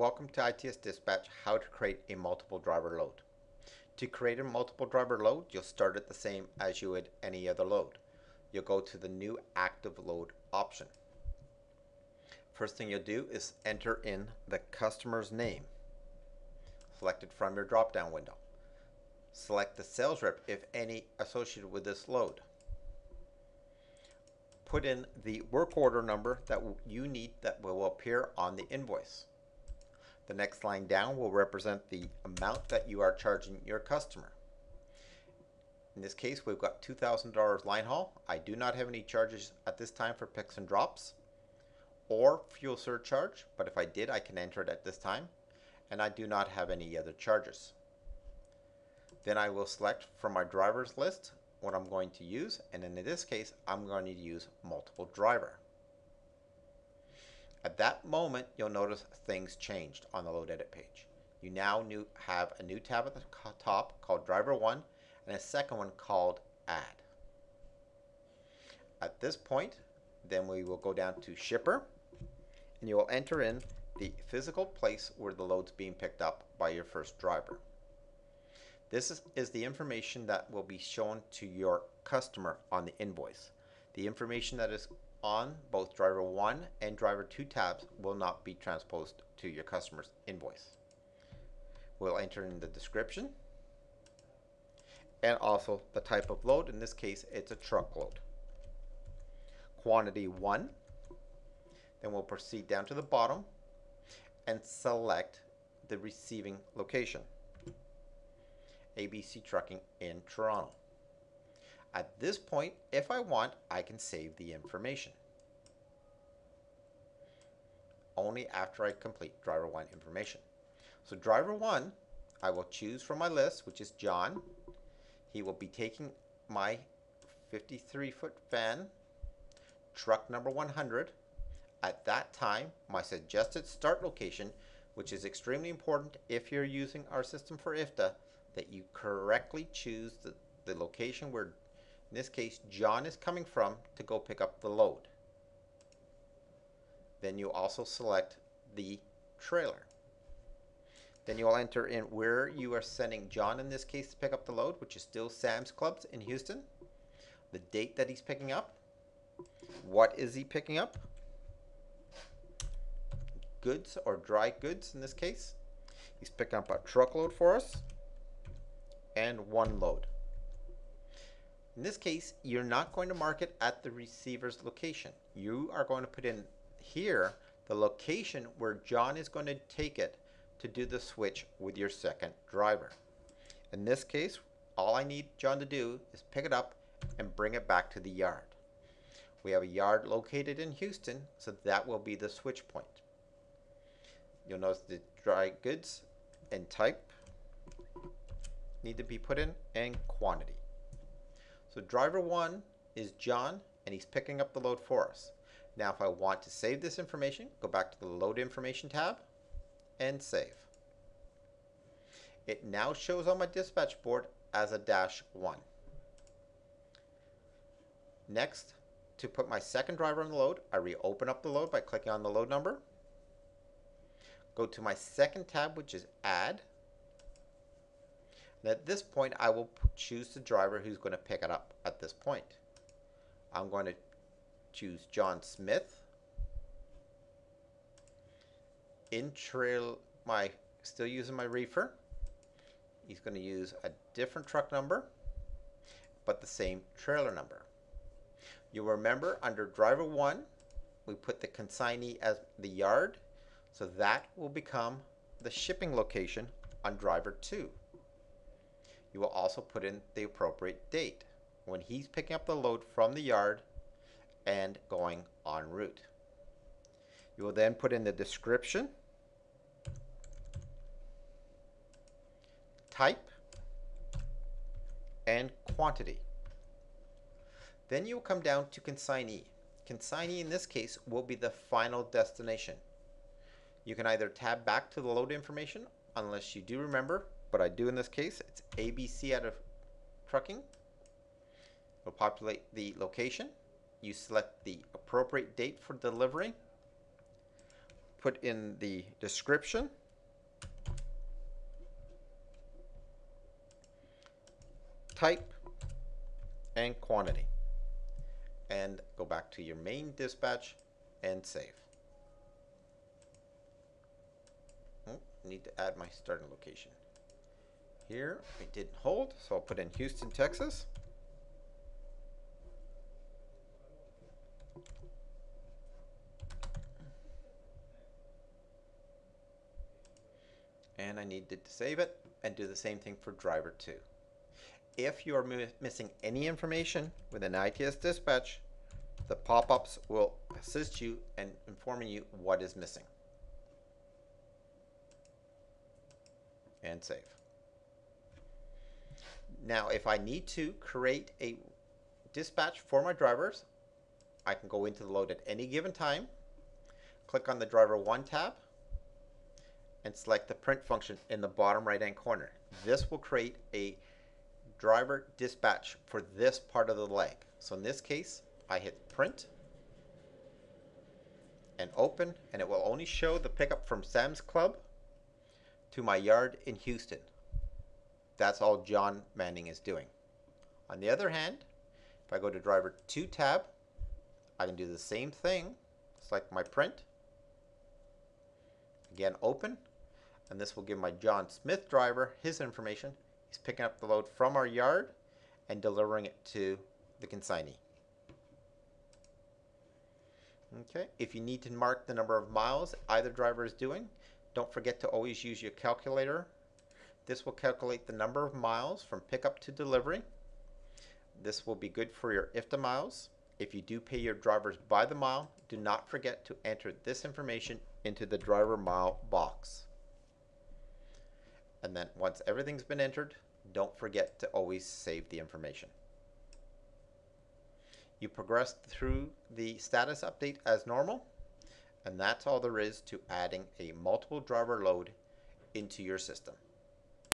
Welcome to ITS Dispatch, how to create a multiple driver load. To create a multiple driver load, you'll start it the same as you would any other load. You'll go to the new active load option. First thing you'll do is enter in the customer's name, selected from your drop down window. Select the sales rep if any associated with this load. Put in the work order number that you need that will appear on the invoice. The next line down will represent the amount that you are charging your customer. In this case, we've got $2,000 line haul. I do not have any charges at this time for picks and drops or fuel surcharge, but if I did, I can enter it at this time. And I do not have any other charges. Then I will select from my drivers list what I'm going to use, and in this case, I'm going to use multiple driver. At that moment, you'll notice things changed on the load edit page. You now new, have a new tab at the top called driver one and a second one called add. At this point, then we will go down to shipper and you will enter in the physical place where the load's being picked up by your first driver. This is, is the information that will be shown to your customer on the invoice. The information that is on both driver 1 and driver 2 tabs will not be transposed to your customer's invoice. We'll enter in the description and also the type of load. In this case, it's a truckload. Quantity 1. Then we'll proceed down to the bottom and select the receiving location. ABC Trucking in Toronto. At this point, if I want, I can save the information. Only after I complete driver 1 information. So driver 1, I will choose from my list, which is John. He will be taking my 53 foot van, truck number 100. At that time, my suggested start location, which is extremely important if you're using our system for IFTA, that you correctly choose the, the location where, in this case, John is coming from to go pick up the load. Then you also select the trailer. Then you will enter in where you are sending John in this case to pick up the load, which is still Sam's Clubs in Houston. The date that he's picking up. What is he picking up? Goods or dry goods in this case. He's picking up a truckload for us and one load. In this case, you're not going to mark it at the receiver's location. You are going to put in here the location where John is going to take it to do the switch with your second driver. In this case, all I need John to do is pick it up and bring it back to the yard. We have a yard located in Houston, so that will be the switch point. You'll notice the dry goods and type need to be put in and quantity. So driver one is John and he's picking up the load for us. Now if I want to save this information, go back to the load information tab and save. It now shows on my dispatch board as a dash one. Next, to put my second driver on the load, I reopen up the load by clicking on the load number. Go to my second tab, which is add, and at this point, I will choose the driver who's going to pick it up at this point. I'm going to choose John Smith. In trail, my still using my reefer. He's going to use a different truck number, but the same trailer number. You'll remember under driver one, we put the consignee as the yard, so that will become the shipping location on driver two you will also put in the appropriate date when he's picking up the load from the yard and going en route. You will then put in the description, type, and quantity. Then you will come down to consignee. Consignee in this case will be the final destination. You can either tab back to the load information unless you do remember but I do in this case. It's ABC out of trucking. It'll populate the location. You select the appropriate date for delivery. put in the description. Type and quantity. And go back to your main dispatch and save. Oh, need to add my starting location. Here, I didn't hold, so I'll put in Houston, Texas. and I needed to save it and do the same thing for driver 2. If you are mi missing any information within ITS dispatch, the pop-ups will assist you in informing you what is missing. And save. Now, if I need to create a dispatch for my drivers, I can go into the load at any given time, click on the driver 1 tab, and select the print function in the bottom right hand corner. This will create a driver dispatch for this part of the leg. So in this case, I hit print and open and it will only show the pickup from Sam's Club to my yard in Houston. That's all John Manning is doing. On the other hand, if I go to driver 2 tab, I can do the same thing. Select my print. Again, open and this will give my John Smith driver his information. He's picking up the load from our yard and delivering it to the consignee. Okay, if you need to mark the number of miles either driver is doing, don't forget to always use your calculator. This will calculate the number of miles from pickup to delivery. This will be good for your IFTA miles. If you do pay your drivers by the mile, do not forget to enter this information into the driver mile box. And then once everything's been entered, don't forget to always save the information. You progress through the status update as normal, and that's all there is to adding a multiple driver load into your system.